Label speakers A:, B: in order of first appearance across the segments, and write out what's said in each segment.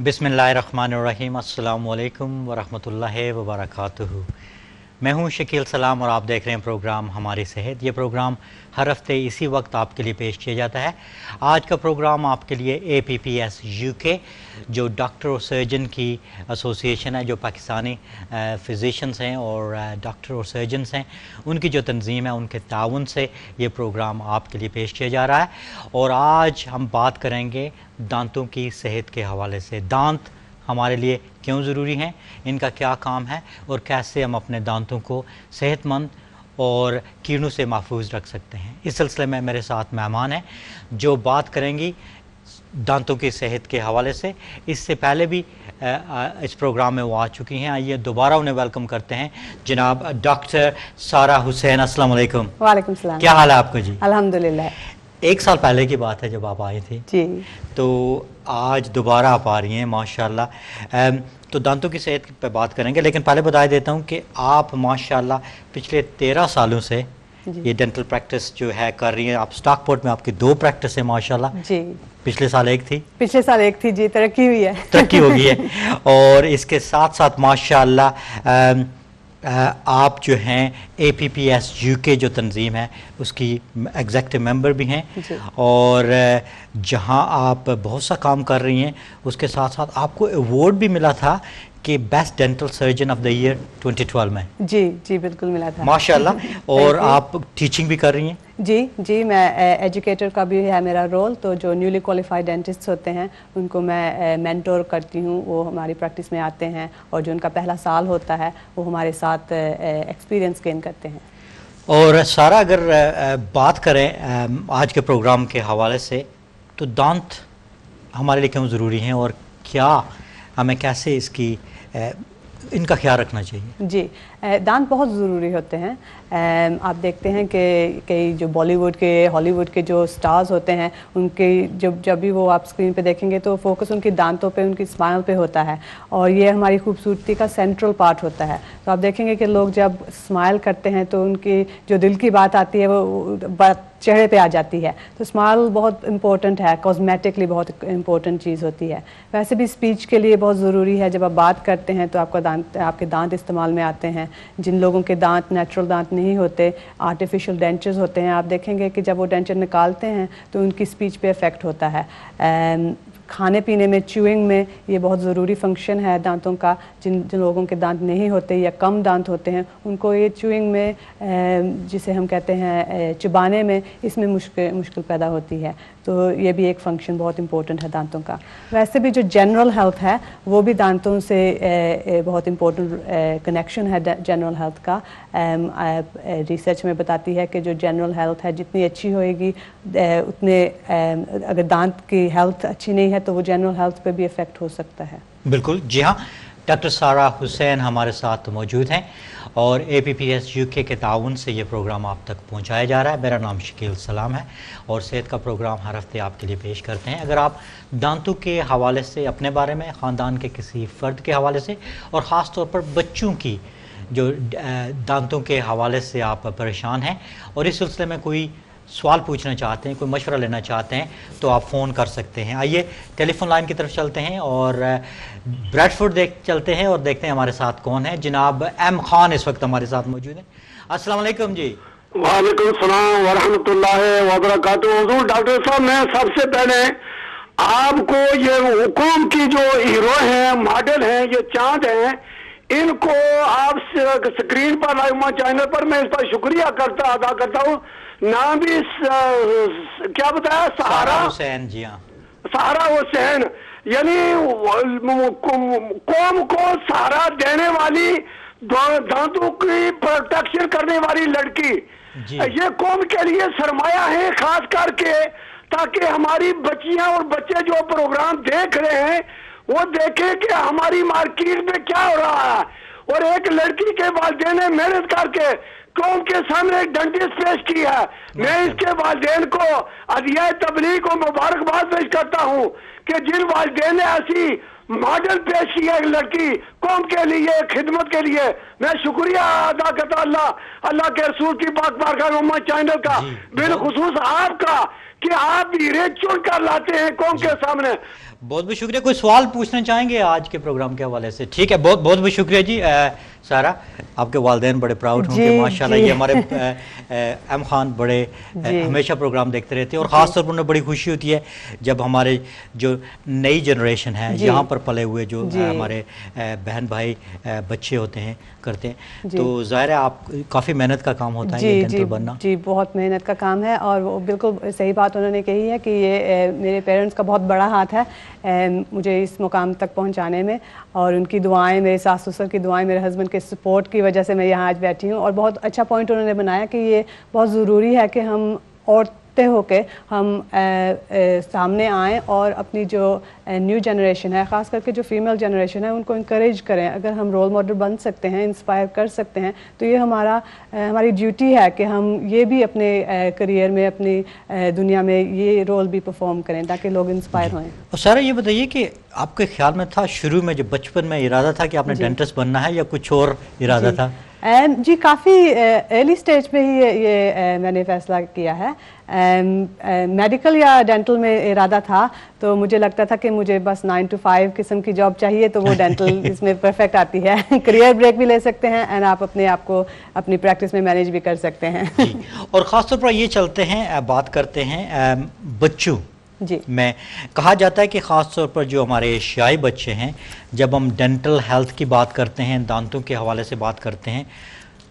A: बिसमीम् अल्लाम वरहमतुल्लाहि वबरकातुहू। मैं हूँ शकील सलाम और आप देख रहे हैं प्रोग्राम हमारी सेहत। ये प्रोग्राम हर हफ़्ते इसी वक्त आपके लिए पेश किया जाता है। आज का प्रोग्राम आपके लिए A P P S U K जो डॉक्टर और सर्जन की एसोसिएशन है, जो पाकिस्तानी फ़िज़िशंस हैं और डॉक्टर और सर्जनस हैं। उनकी जो तंजीम है, उनके ताउन से ये प्रोग्राम आपके लिए पेश किया जा रहा है। और आज हम बात करेंगे दांतों की सेहत के हवाले से। दांत हमारे लिए क्यों ज़रूरी हैं? इनका क्या काम है? और कैसे हम अपने दांतों को सेहतमंद और कीड़ों से महफूज रख सकते हैं? इस सिलसिले में मेरे साथ मेहमान हैं जो बात करेंगी दांतों की सेहत के हवाले से। इससे पहले भी इस प्रोग्राम में वो आ चुकी हैं। आइए दोबारा उन्हें वेलकम करते हैं। जनाब डॉक्टर सारा हुसैन अस्सलाम वालेकुम।
B: वालेकुम सलाम।
A: क्या हाल है आपका जी?
B: अल्हम्दुलिल्लाह।
A: एक साल पहले की बात है जब आप आए थे।
B: जी।
A: तो आज दोबारा आप आ रही हैं माशाल्लाह। तो दांतों की सेहत पर बात करेंगे लेकिन पहले बता देता हूँ कि आप माशाल्लाह पिछले तेरह सालों से ये डेंटल प्रैक्टिस जो है कर रही हैं। आप स्टॉकपोर्ट में आपकी दो प्रैक्टिस है माशाल्लाह।
B: जी।
A: पिछले साल एक थी।
B: पिछले साल एक थी जी तरक्की हुई है।
A: तरक्की हो गई है। और इसके साथ साथ माशाल्लाह आप जो हैं A P P S U K जो तंजीम है उसकी एग्जैक्टिव मेंबर भी हैं। और जहाँ आप बहुत सा काम कर रही हैं उसके साथ साथ आपको अवार्ड भी मिला था कि best dental surgeon of the year 2012 में?
B: जी जी बिल्कुल मिला था।
A: माशाल्लाह। और आप टीचिंग भी कर रही हैं?
B: जी जी मैं एजुकेटर का भी है मेरा रोल तो जो न्यूली क्वालिफाइड डेंटिस्ट होते हैं उनको मैं मेंटोर करती हूँ वो हमारी प्रैक्टिस में आते हैं और जो उनका पहला साल होता है वो हमारे साथ एक्सपीरियंस गेन करते हैं।
A: और सारा अगर बात करें आज के प्रोग्राम के हवाले से तो दांत हमारे लिए क्यों ज़रूरी हैं और क्या हमें कैसे इसकी इनका ख्याल रखना चाहिए।
B: जी। दांत बहुत ज़रूरी होते हैं। आप देखते हैं कि कई जो बॉलीवुड के हॉलीवुड के जो स्टार्स होते हैं, उनके जब जब भी वो आप स्क्रीन पे देखेंगे तो फोकस उनके दांतों पे, उनकी स्माइल पे होता है। और ये हमारी खूबसूरती का सेंट्रल पार्ट होता है। तो आप देखेंगे कि लोग जब स्माइल करते हैं तो उनकी जो दिल की बात आती है वो बात चेहरे पे आ जाती है। तो स्माइल बहुत इंपॉर्टेंट है कॉस्मेटिकली बहुत इंपॉर्टेंट चीज़ होती है। वैसे भी स्पीच के लिए बहुत ज़रूरी है। जब आप बात करते हैं तो आपका दांत, आपके दांत इस्तेमाल में आते हैं। जिन लोगों के दांत नेचुरल दांत नहीं होते आर्टिफिशियल डेंचर्स होते हैं। आप देखेंगे कि जब वो डेंचर निकालते हैं तो उनकी स्पीच पे इफ़ेक्ट होता है। खाने पीने में च्यूइंग में ये बहुत ज़रूरी फ़ंक्शन है दांतों का। जिन जिन लोगों के दांत नहीं होते या कम दांत होते हैं, उनको ये च्यूइंग में जिसे हम कहते हैं चुबाने में इसमें मुश्किल मुश्किल पैदा होती है। तो ये भी एक फ़ंक्शन बहुत इंपॉर्टेंट है दांतों का। वैसे भी जो जनरल हेल्थ है, वो भी दांतों से बहुत इम्पोर्टेंट कनेक्शन है जनरल हेल्थ का। रिसर्च में बताती है कि जो जनरल हेल्थ है, जितनी अच्छी होएगी उतने अगर दांत की हेल्थ अच्छी नहीं है तो वो जनरल हेल्थ पे भी इफ़ेक्ट हो सकता है।
A: बिल्कुल, जी हाँ। डॉक्टर सारा हुसैन हमारे साथ मौजूद हैं और A P P S U K ताउन से ये प्रोग्राम आप तक पहुँचाया जा रहा है। मेरा नाम शकील सलाम है और सेहत का प्रोग्राम हर हफ़्ते आपके लिए पेश करते हैं। अगर आप दांतों के हवाले से अपने बारे में, ख़ानदान के किसी फ़र्द के हवाले से और ख़ास तौर पर बच्चों की जो दांतों के हवाले से आप परेशान हैं और इस सिलसिले में कोई सवाल पूछना चाहते हैं, कोई मशवरा लेना चाहते हैं तो आप फ़ोन कर सकते हैं। आइए, टेलीफोन लाइन की तरफ़ चलते हैं और ब्रेडफुड देख, चलते हैं और देखते हैं हमारे साथ कौन है। जनाब एम खान इस वक्त हमारे साथ मौजूद हैं। वालेकुम जी।
C: वालेकुम सलाम वरहमतुल्लाहि वबरकातुहू। डॉक्टर साहब, मैं सबसे पहले आपको ये हुकूम की जो हीरो हैं, मॉडल हैं, ये चाँद हैं, इनको आप स्क्रीन पर लाइव चैनल पर मैं इस पर शुक्रिया करता, अदा करता हूँ। नाम भी क्या बताया सहारा?
A: हुसैन जी हाँ।
C: सहारा हुसैन। यानी कौम को सहारा देने वाली दांतों की प्रोटेक्शन करने वाली लड़की। ये कौम के लिए सरमाया है खास करके ताकि हमारी बच्चियाँ और बच्चे जो प्रोग्राम देख रहे हैं वो देखे कि हमारी मार्केट में क्या हो रहा है। और एक लड़की के वाले ने मेहनत करके कौम के सामने एक डेंटिस्ट पेश की है। मैं इसके वालदेन को अदिया तबलीग को मुबारकबाद पेश करता हूँ कि जिन वालदेन ने ऐसी मॉडल पेश की है लड़की कौम के लिए खिदमत के लिए। मैं शुक्रिया अदा करता अल्लाह। अल्लाह के रसूल की बात बार चैनल का बिलखसूस आपका कि आप हीरे चुन कर लाते हैं कौम के सामने।
A: बहुत बहुत शुक्रिया। कोई सवाल पूछना चाहेंगे आज के प्रोग्राम के हवाले से? ठीक है बहुत बहुत बहुत शुक्रिया जी। आ, सारा आपके वालदेन बड़े प्राउड होंगे माशाल्लाह ये हमारे एम खान बड़े हमेशा प्रोग्राम देखते रहते हैं। और ख़ास तौर पर उन्हें बड़ी खुशी होती है जब हमारे जो नई जनरेशन है यहाँ पर पले हुए जो हमारे बहन भाई बच्चे होते हैं करते हैं। तो ज़ाहिर है आप काफ़ी मेहनत का काम होता है
B: ये जी, बनना। जी बहुत मेहनत का काम है और वो बिल्कुल सही बात उन्होंने कही है कि ये मेरे पेरेंट्स का बहुत बड़ा हाथ है मुझे इस मुकाम तक पहुँचाने में और उनकी दुआएँ मेरे सास ससुर की दुआएँ मेरे हस्बैंड के सपोर्ट की वजह से मैं यहाँ आज बैठी हूँ और बहुत अच्छा पॉइंट उन्होंने बनाया कि ये बहुत ज़रूरी है कि हम और होके हम ए, ए, सामने आएँ और अपनी जो न्यू जनरेशन है ख़ास करके जो फीमेल जनरेशन है उनको इंकरेज करें। अगर हम रोल मॉडल बन सकते हैं इंस्पायर कर सकते हैं तो ये हमारा हमारी ड्यूटी है कि हम ये भी अपने करियर में अपनी दुनिया में ये रोल भी परफॉर्म करें ताकि लोग इंस्पायर हों
A: और सारा ये बताइए कि आपके ख्याल में था शुरू में जब बचपन में इरादा था कि आपने डेंटिस्ट बनना है या कुछ और इरादा था?
B: जी काफ़ी अर्ली स्टेज पे ही ये, ये मैंने फैसला किया है। मेडिकल या डेंटल में इरादा था तो मुझे लगता था कि मुझे बस नाइन टू फाइव किस्म की जॉब चाहिए तो वो डेंटल इसमें परफेक्ट आती है। करियर ब्रेक भी ले सकते हैं एंड आप अपने आप को अपनी प्रैक्टिस में मैनेज भी कर सकते हैं।
A: और ख़ासतौर पर ये चलते हैं बात करते हैं बच्चों जी। मैं कहा जाता है कि ख़ास तौर पर जो हमारे एशियाई बच्चे हैं, जब हम डेंटल हेल्थ की बात करते हैं, दांतों के हवाले से बात करते हैं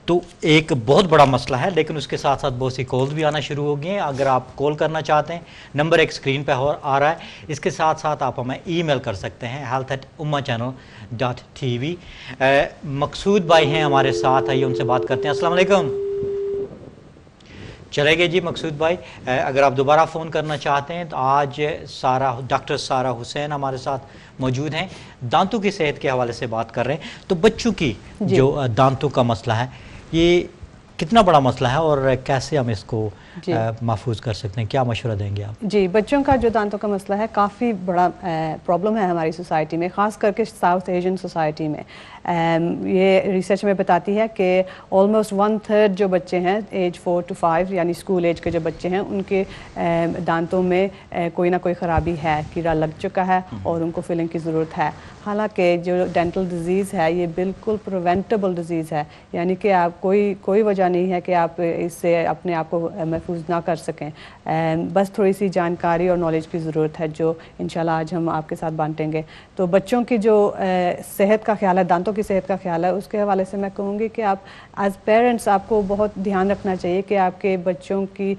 A: तो एक बहुत बड़ा मसला है, लेकिन उसके साथ साथ बहुत सी कॉल्स भी आना शुरू हो गए हैं। अगर आप कॉल करना चाहते हैं, नंबर एक स्क्रीन पर हो आ रहा है। इसके साथ साथ आप हमें ईमेल कर सकते हैं health at Uma channel dot T V Maqsood भाई हैं हमारे साथ, आइए उनसे बात करते हैं। असलम चलेंगे जी मकसूद भाई अगर आप दोबारा फ़ोन करना चाहते हैं तो आज सारा डॉक्टर सारा हुसैन हमारे साथ मौजूद हैं। दांतों की सेहत के हवाले से बात कर रहे हैं। तो बच्चों की जो। दांतों का मसला है ये कितना बड़ा मसला है और कैसे हम इसको महफूज कर सकते हैं? क्या मशवरा देंगे आप?
B: जी बच्चों का जो दांतों का मसला है काफ़ी बड़ा प्रॉब्लम है हमारी सोसाइटी में ख़ास करके साउथ एशियन सोसाइटी में। ये रिसर्च में बताती है कि ऑलमोस्ट वन थर्ड जो बच्चे हैं एज फोर टू फाइव यानी स्कूल एज के जो बच्चे हैं उनके दांतों में कोई ना कोई ख़राबी है कीड़ा लग चुका है हम्म। और उनको फिलिंग की ज़रूरत है। हालाँकि जो डेंटल डिज़ीज़ है ये बिल्कुल प्रिवेंटेबल डिज़ीज़ है यानी कि आप कोई कोई वजह नहीं है कि आप इससे अपने आप को महफूज ना कर सकें। बस थोड़ी सी जानकारी और नॉलेज की ज़रूरत है जो इन आज हम आपके साथ बांटेंगे। तो बच्चों की जो सेहत का ख्याल है दांतों की सेहत का ख्याल है। उसके हवाले से मैं कहूँगी कि आप एज पेरेंट्स आपको बहुत ध्यान रखना चाहिए कि आपके बच्चों की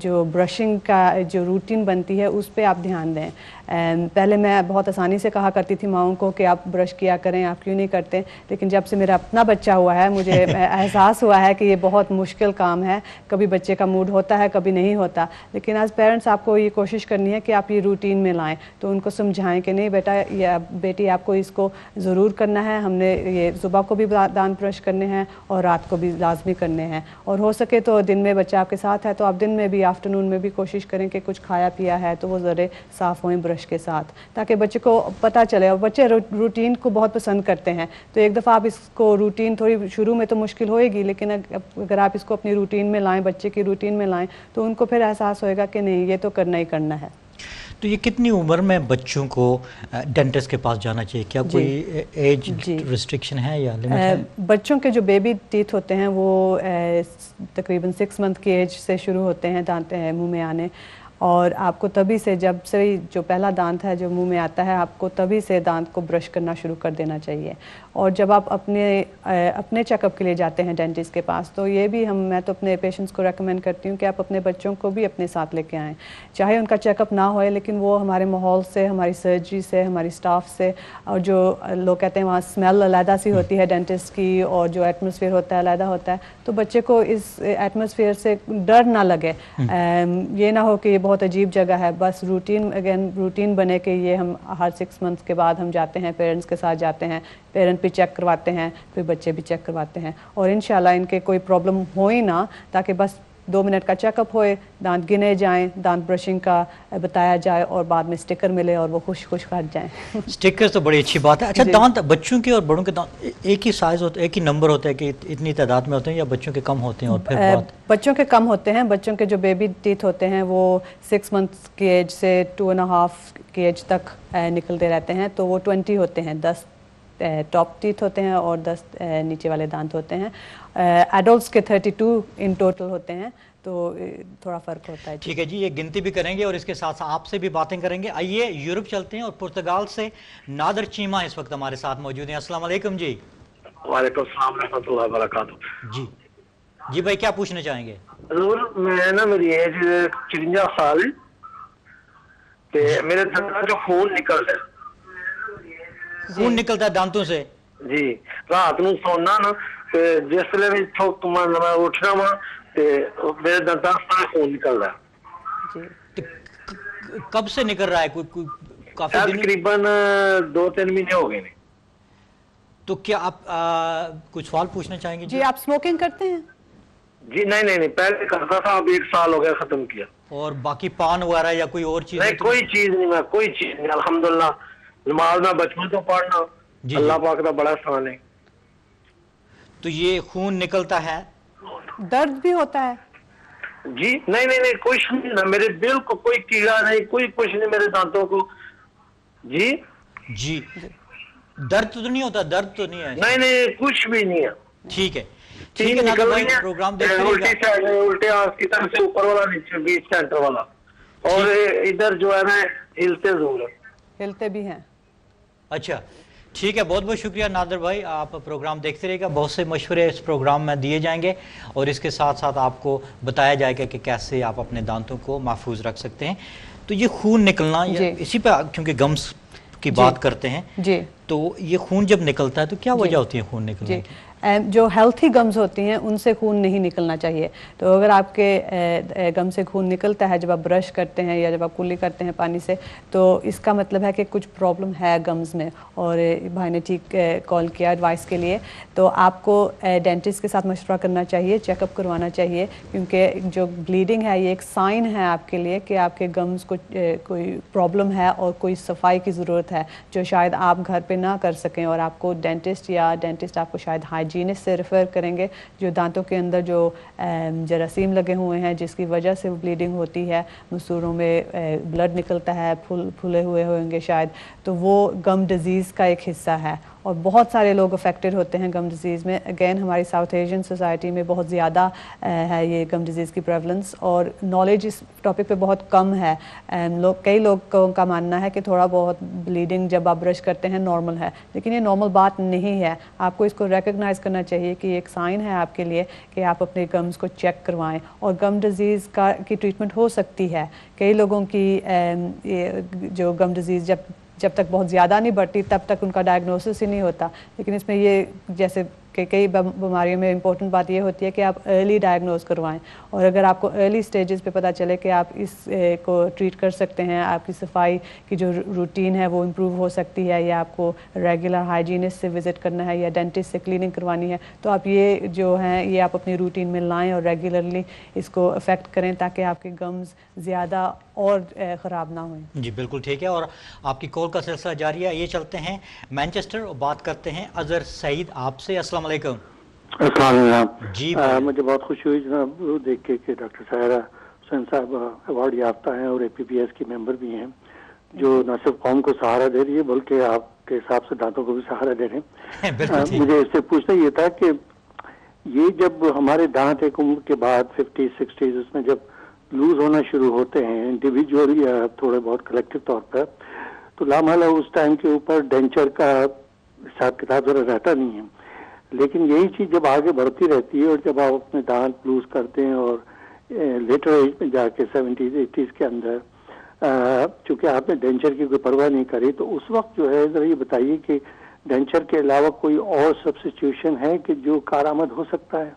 B: जो ब्रशिंग का, जो रूटीन बनती है, उस पर आप ध्यान दें। पहले मैं बहुत आसानी से कहा करती थी माओ को कि आप ब्रश किया करें आप क्यों नहीं करते? लेकिन जब से मेरा अपना बच्चा हुआ है मुझे एहसास हुआ है कि ये बहुत मुश्किल काम है। कभी बच्चे का मूड होता है कभी नहीं होता। लेकिन एज पेरेंट्स आपको ये कोशिश करनी है कि आप ये रूटीन में लाएँ। तो उनको समझाएँ कि नहीं बेटा या बेटी आपको इसको ज़रूर करना है। हमने ये सुबह को भी दान ब्रश करने हैं और रात को भी लाजमी करने हैं। और हो सके तो दिन में बच्चा आपके साथ है तो आप दिन में भी आफ्टरनून में भी कोशिश करें कि कुछ खाया पिया है तो वो ज़रे साफ़ हों ब्रश के साथ ताकि बच्चे को पता चले और बच्चे रूटीन को बहुत पसंद करते हैं। तो एक दफ़ा आप इसको रूटीन थोड़ी शुरू में तो मुश्किल होएगी लेकिन अगर आप इसको अपनी रूटीन में लाएँ बच्चे की रूटीन में लाएँ तो उनको फिर एहसास होएगा कि नहीं ये तो करना ही करना है।
A: तो ये कितनी उम्र में बच्चों को डेंटिस्ट के पास जाना चाहिए? क्या कोई एज रिस्ट्रिक्शन है या लिमिट है?
B: बच्चों के जो बेबी टीथ होते हैं वो तकरीबन सिक्स मंथ की एज से शुरू होते हैं दांत मुँह में आने। और आपको तभी से जब से जो पहला दांत है जो मुँह में आता है आपको तभी से दांत को ब्रश करना शुरू कर देना चाहिए। और जब आप अपने अपने चेकअप के लिए जाते हैं डेंटिस्ट के पास तो ये भी हम मैं तो अपने पेशेंट्स को रेकमेंड करती हूँ कि आप अपने बच्चों को भी अपने साथ लेके आएँ। चाहे उनका चेकअप ना होए लेकिन वो हमारे माहौल से हमारी सर्जरी से हमारी स्टाफ से और जो लोग कहते हैं वहाँ स्मेल अलहदा सी होती है डेंटिस्ट की और जो एटमोसफियर होता है अलहदा होता है तो बच्चे को इस एटमोसफियर से डर ना लगे। हम्म। ये ना हो कि ये बहुत अजीब जगह है। बस रूटीन अगेन रूटीन बने के ये हम हर सिक्स मंथ्स के बाद हम जाते हैं पेरेंट्स के साथ जाते हैं पेरेंट भी चेक करवाते हैं, फिर बच्चे भी चेक करवाते हैं। और इन इनके कोई प्रॉब्लम हो ही ना, ताकि बस दो मिनट का चेकअप होए दांत गिने जाएँ दांत ब्रशिंग का बताया जाए और बाद में स्टिकर मिले और वो खुश खुश हट जाएँ।
A: स्टिकर तो बड़ी अच्छी बात है। अच्छा दांत बच्चों के और बड़ों के दांत एक ही साइज़ होते एक ही नंबर होता है कि इतनी तादाद में होते हैं या बच्चों के कम होते हैं और फिर
B: बच्चों के कम होते हैं बच्चों के जो बेबी टीथ होते हैं वो सिक्स मंथ की एज से टू एंड हाफ़ की एज तक निकलते रहते हैं तो वो ट्वेंटी होते हैं दस टॉप टीथ होते हैं और दस नीचे वाले दांत होते हैं। एडल्ट्स के 32 इन टोटल होते हैं तो थोड़ा फ़र्क होता है।
A: ठीक है जी ये गिनती भी करेंगे और इसके साथ साथ आपसे भी बातें करेंगे। आइए यूरोप चलते हैं और पुर्तगाल से नादर चीमा इस वक्त हमारे साथ मौजूद हैं। अस्सलाम वालेकुम जी।
C: वालेकुम
A: जी। जी भाई क्या पूछना चाहेंगे?
C: मैं ना मेरी एज चुरंजा साल ते मेरे दांतों से खून निकलता है।
A: खून निकलता है दांतों से?
C: जी। रात को ना ਤੇ ਜਿਸ ਵੇਲੇ ਵੀ ਠੋਕ ਮੈਂ ਮੈਂ ਉੱਠਣਾ ਵਾ ਤੇ ਮੇਰੇ ਦੰਦਾਂ ਤੋਂ खून निकलता
A: जी कब से निकल रहा है कोई कोई काफी दिन
C: तकरीबन दो तीन महीने हो गए
A: तो क्या आप आ, कुछ सवाल पूछना चाहेंगे
B: जी आप स्मोकिंग करते हैं
C: जी नहीं नहीं नहीं पहले करता था अब एक साल हो गया खत्म किया
A: और बाकी पान वगैरह या कोई और चीज
C: नहीं
A: तो
C: कोई चीज नहीं मैं कोई चीज नहीं अल्हम्दुलिल्लाह नमाज में बचपन तो पढ़ना अल्लाह पाक का बड़ा स्थान है
A: तो ये खून निकलता है?
B: दर्द भी होता है।
C: जी नहीं नहीं नहीं कुछ नहीं ना मेरे दिल को कोई कीड़ा नहीं कोई कुछ नहीं मेरे दांतों को। जी?
A: जी। दर्द तो नहीं होता दर्द तो नहीं है।
C: नहीं नहीं कुछ भी नहीं है।
A: ठीक है। ठीक है ना भाई प्रोग्राम देख
C: उल्टी साइड उल्टे की तरफ़ से ऊपर वाला नीचे बीच सेंटर वाला। और इधर जो है ना हिलते ज़रूर
B: हिलते भी हैं।
A: अच्छा ठीक है बहुत बहुत शुक्रिया नादर भाई। आप प्रोग्राम देखते रहेगा बहुत से मशवरे इस प्रोग्राम में दिए जाएँगे और इसके साथ साथ आपको बताया जाएगा कि कैसे आप अपने दांतों को महफूज रख सकते हैं। तो ये खून निकलना ये इसी पे क्योंकि गम्स की बात करते हैं
B: जी।
A: तो ये खून जब निकलता है तो क्या वजह होती है खून निकलने की?
B: जो हेल्थी गम्स होती हैं, उनसे खून नहीं निकलना चाहिए। तो अगर आपके गम से खून निकलता है, जब आप ब्रश करते हैं या जब आप कुली करते हैं पानी से तो इसका मतलब है कि कुछ प्रॉब्लम है गम्स में। और भाई ने ठीक कॉल किया एडवाइस के लिए। तो आपको डेंटिस्ट के साथ मशवरा करना चाहिए चेकअप करवाना चाहिए, क्योंकि जो ब्लीडिंग है, ये एक साइन है आपके लिए कि आपके गम्स को कोई प्रॉब्लम है और कोई सफ़ाई की ज़रूरत है, जो शायद आप घर पर ना कर सकें और आपको डेंटिस्ट या डेंटिस्ट आपको शायद हाई हाइजीनिस्ट से रेफ़र करेंगे, जो दांतों के अंदर जो जरासीम लगे हुए हैं, जिसकी वजह से ब्लीडिंग होती है, मसूरों में ब्लड निकलता है, फुल, फूले हुए होंगे शायद तो वो गम डिज़ीज़ का एक हिस्सा है। और बहुत सारे लोग अफेक्टेड होते हैं गम डिज़ीज़ में। अगेन हमारी साउथ एशियन सोसाइटी में बहुत ज़्यादा है ये गम डिज़ीज़ की प्रेवलेंस और नॉलेज इस टॉपिक पे बहुत कम है। लोग, कई लोग का मानना है कि थोड़ा बहुत ब्लीडिंग जब आप ब्रश करते हैं नॉर्मल है। लेकिन ये नॉर्मल बात नहीं है। आपको इसको रिकगनाइज़ करना चाहिए कि एक साइन है आपके लिए कि आप अपने गम्स को चेक करवाएँ। और गम डिज़ीज़ का, की ट्रीटमेंट हो सकती है। कई लोगों की जो गम डिज़ीज़ जब जब तक बहुत ज़्यादा नहीं बढ़ती, तब तक उनका डायग्नोसिस ही नहीं होता। लेकिन इसमें ये, जैसे कि कई बीमारियों में इंपॉर्टेंट बात ये होती है कि आप अर्ली डायग्नोज करवाएँ। और अगर आपको अर्ली स्टेजेस पे पता चले कि आप इस को ट्रीट कर सकते हैं, आपकी सफ़ाई की जो रूटीन है वो इम्प्रूव हो सकती है, या आपको रेगुलर हाइजीनिस्ट से विज़िट करना है, या डेंटिस्ट से क्लिनिंग करवानी है तो आप ये जो हैं, ये आप अपनी रूटीन में लाएँ और रेगुलरली इसको अफेक्ट करें ताकि आपके गम्स ज़्यादा और ख़राब ना हुए।
A: जी बिल्कुल ठीक है और आपकी कॉल का सिलसिला जारी है। ये चलते हैं मैनचेस्टर और बात करते हैं अजहर सईद आपसे। अस्सलाम वालेकुम।
D: जी आ, मुझे बहुत खुशी हुई जनाब देख के कि डॉक्टर सायरा हुसैन साहब अवार्ड याफ्ता हैं और एपीपीएस की मेंबर भी हैं जो न सिर्फ़ कौम को सहारा दे रही है बल्कि आपके हिसाब से दांतों को भी सहारा दे रहे हैं। मुझे इससे पूछना ये था कि ये जब हमारे दांत एक उम्र के बाद फिफ्टी सिक्सटीज उसमें जब लूज होना शुरू होते हैं इंडिविजुअल या थोड़े बहुत कलेक्टिव तौर पर। तो लामहला उस टाइम के ऊपर डेंचर का हिसाब किताब जरा रहता नहीं है। लेकिन यही चीज़ जब आगे बढ़ती रहती है और जब आप अपने दांत लूज करते हैं और लेटर एज में जाके सेवेंटीज एटीज के अंदर चूँकि आपने डेंचर की कोई परवाह नहीं करी तो उस वक्त जो है, जरा ये बताइए कि डेंचर के अलावा कोई और सब्सिट्यूशन है कि जो कारामद हो सकता है?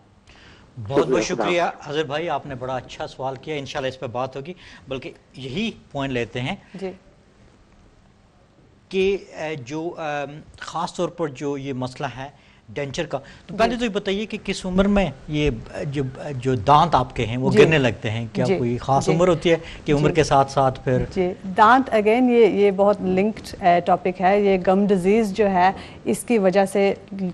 A: बहुत बहुत शुक्रिया। हजर भाई आपने बड़ा अच्छा सवाल किया इंशाल्लाह इस पर बात होगी। बल्कि यही पॉइंट लेते हैं कि जो ख़ास तौर पर जो ये मसला है डेंचर का तो पहले तो ये बताइए कि किस उम्र में ये जो जो दांत आपके हैं वो गिरने लगते हैं? क्या कोई ख़ास उम्र होती है कि उम्र के साथ साथ फिर?
B: जी। दांत अगेन ये ये बहुत लिंक्ड टॉपिक है। ये गम डिज़ीज़ जो है इसकी वजह से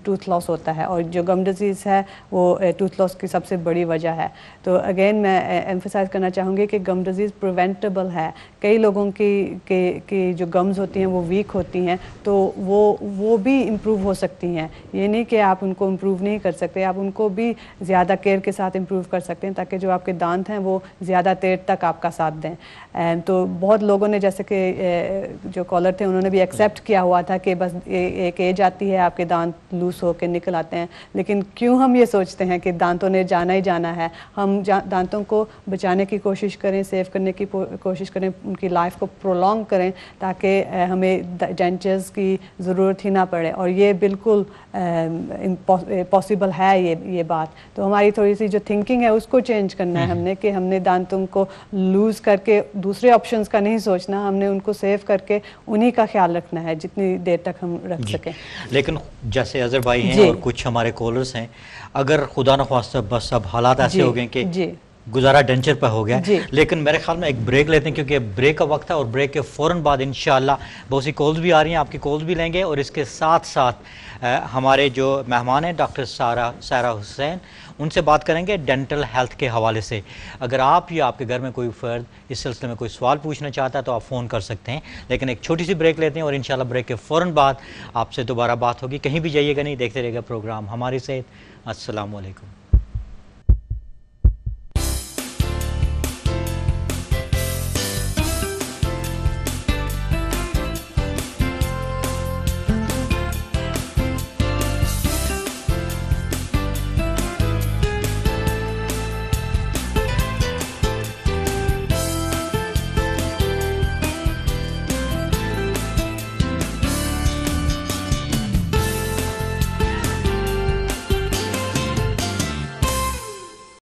B: टूथ लॉस होता है। और जो गम डिज़ीज़ है वो टूथ लॉस की सबसे बड़ी वजह है। तो अगेन मैं एम्फोसाइज करना चाहूँगी कि गम डिज़ीज़ प्रिवेंटेबल है। कई लोगों की के, की जो गम्स होती हैं वो वीक होती हैं तो वो वो भी इम्प्रूव हो सकती हैं। ये नहीं कि आप उनको इम्प्रूव नहीं कर सकते, आप उनको भी ज़्यादा केयर के साथ इम्प्रूव कर सकते हैं ताकि जो आपके दांत हैं वो ज़्यादा देर तक आपका साथ दें। तो बहुत लोगों ने जैसे कि जो कॉलर थे, उन्होंने भी एक्सेप्ट किया हुआ था कि बस एक एज आती है, आपके दांत लूस होकर निकल आते हैं। लेकिन क्यों हम ये सोचते हैं कि दांतों ने जाना ही जाना है? हम दांतों को बचाने की कोशिश करें सेव करने की कोशिश करें, उनकी लाइफ को प्रोलॉन्ग करें ताकि हमें डेंचर्स की ज़रूरत ही ना पड़े। और ये बिल्कुल पॉसिबल है ये ये बात। तो हमारी थोड़ी सी जो थिंकिंग है उसको चेंज करना है हम्म। हमने कि हमने दांतों को लूज़ करके दूसरे ऑप्शंस का नहीं सोचना हमने उनको सेव करके उन्हीं का ख्याल रखना है जितनी देर तक हम रख सकें।
A: लेकिन जैसे अजहर भाई हैं और कुछ हमारे कॉलर्स हैं अगर खुदा न खास्ता बस अब हालात ऐसे हो गए कि गुजारा डेंचर पर हो गया लेकिन मेरे ख्याल में एक ब्रेक लेते हैं क्योंकि ब्रेक का वक्त है और ब्रेक के फ़ौरन बाद इन बहुत सी कॉल्स भी आ रही हैं आपकी कॉल्स भी लेंगे और इसके साथ साथ आ, हमारे जो मेहमान हैं डॉक्टर सारा सारा हुसैन उनसे बात करेंगे डेंटल हेल्थ के हवाले से। अगर आप या आपके घर में कोई फ़र्द इस सिलसिले में कोई सवाल पूछना चाहता है तो आप फ़ोन कर सकते हैं। लेकिन एक छोटी सी ब्रेक लेते हैं और इन ब्रेक के फ़ौरन बाद आपसे दोबारा बात होगी। कहीं भी जाइएगा नहीं देखते रहेगा प्रोग्राम हमारी सेहत। असलकुम